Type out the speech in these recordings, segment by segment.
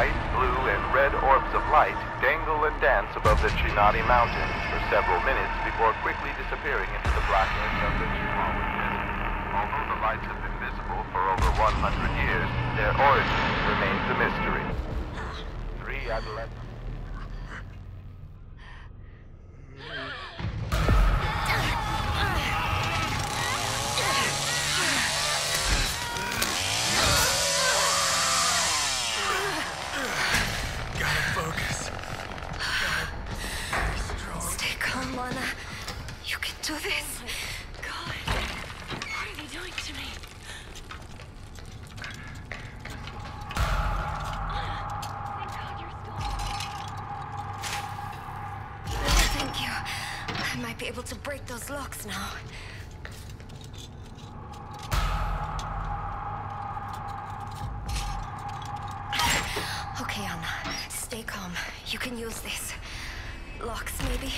white, blue, and red orbs of light dangle and dance above the Chinati Mountains for several minutes before quickly disappearing into the blackness of the Chihuahua Desert. Although the lights have been visible for over 100 years, their origin remains a mystery. Three adolescents. This. God, what are they doing to me? Thank you. I might be able to break those locks now. Okay, Anna. Stay calm. You can use this. Locks, maybe?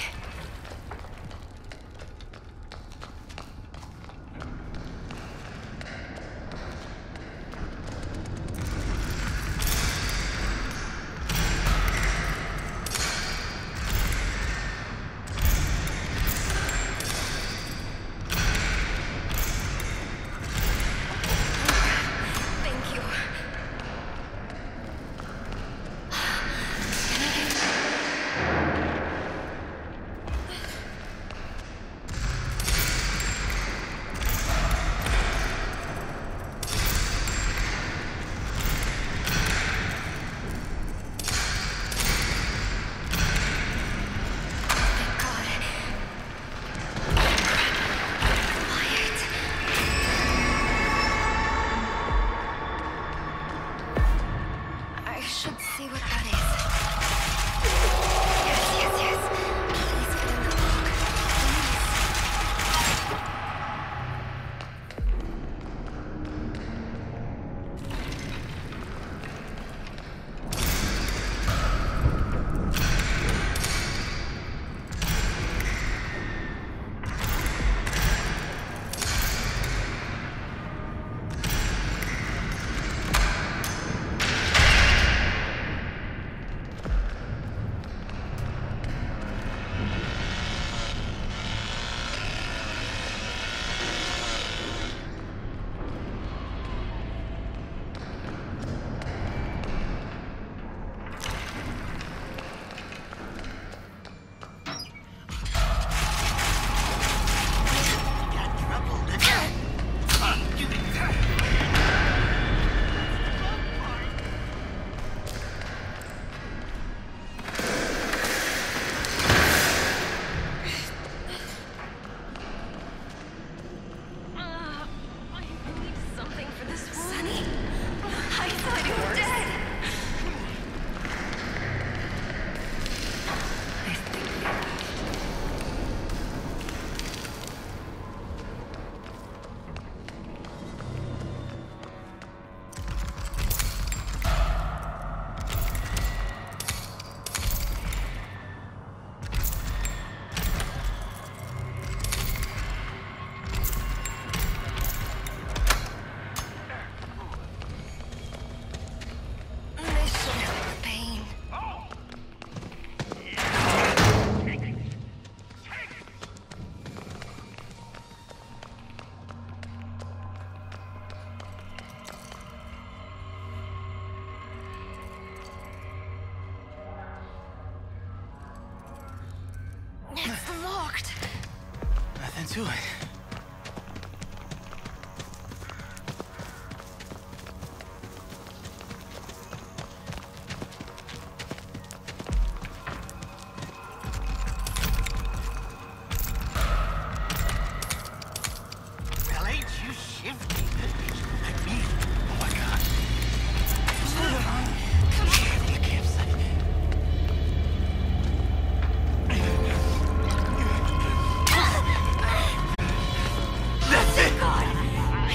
To it.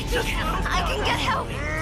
I can get help!